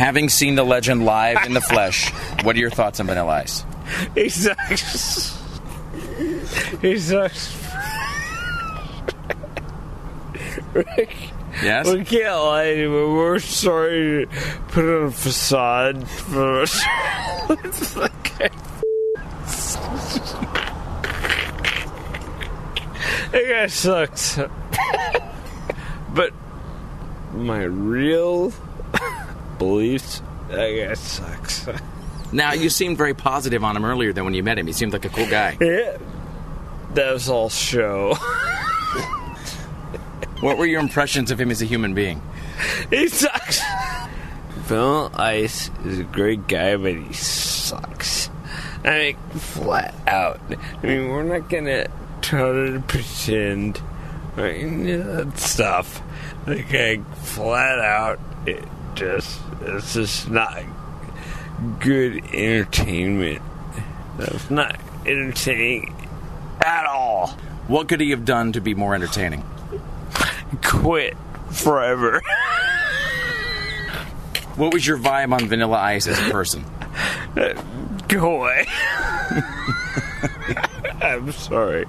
Having seen the legend live in the flesh, what are your thoughts on Vanilla Ice? He sucks. He sucks. Rick, Yes? we can't lie to we're sorry to put on a facade for us. It's okay. That guy sucks. but my real beliefs, that guy sucks. Now, you seemed very positive on him earlier than when you met him. He seemed like a cool guy. Yeah. That was all show. What were your impressions of him as a human being? He sucks. Vanilla Ice is a great guy, but he sucks. I mean, flat out. I mean, we're not gonna try to pretend right, that stuff. The guy, flat out, it just, it's just not good entertainment. That's not entertaining at all. What could he have done to be more entertaining? Quit forever. What was your vibe on Vanilla Ice as a person? Go away. I'm sorry.